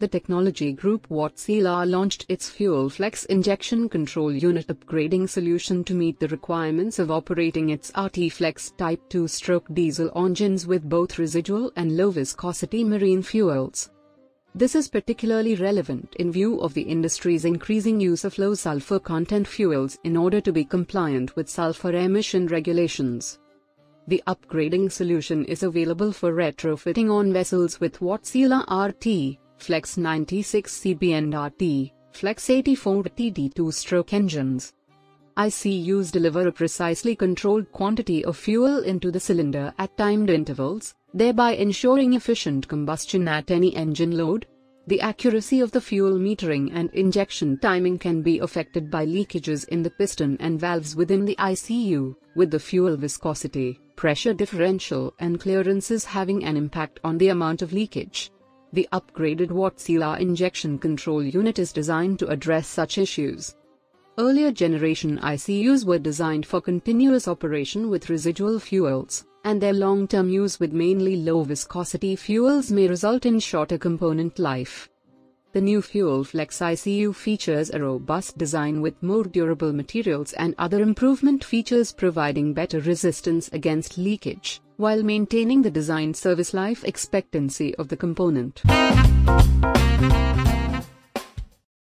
the technology group Wärtsilä launched its FuelFlex injection control unit upgrading solution to meet the requirements of operating its RT Flex Type 2-stroke diesel engines with both residual and low-viscosity marine fuels. This is particularly relevant in view of the industry's increasing use of low sulfur content fuels in order to be compliant with sulfur emission regulations. The upgrading solution is available for retrofitting on vessels with Wärtsilä RT, Flex 96 CB and RT, Flex 84 TD2 stroke engines. ICUs deliver a precisely controlled quantity of fuel into the cylinder at timed intervals, thereby ensuring efficient combustion at any engine load. The accuracy of the fuel metering and injection timing can be affected by leakages in the piston and valves within the ICU, with the fuel viscosity, pressure differential and clearances having an impact on the amount of leakage. The upgraded Wärtsilä injection control unit is designed to address such issues. Earlier generation ICUs were designed for continuous operation with residual fuels, and their long-term use with mainly low-viscosity fuels may result in shorter component life. The new FuelFlex ICU features a robust design with more durable materials and other improvement features providing better resistance against leakage, while maintaining the design service life expectancy of the component.